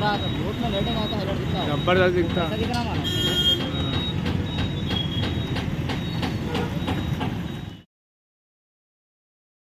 थोड़ा रोड में लेटे ना तो होता है दिखता है। दिखता।